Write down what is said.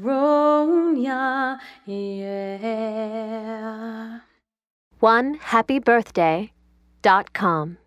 Ronya, yeah. One happy birthday dot com.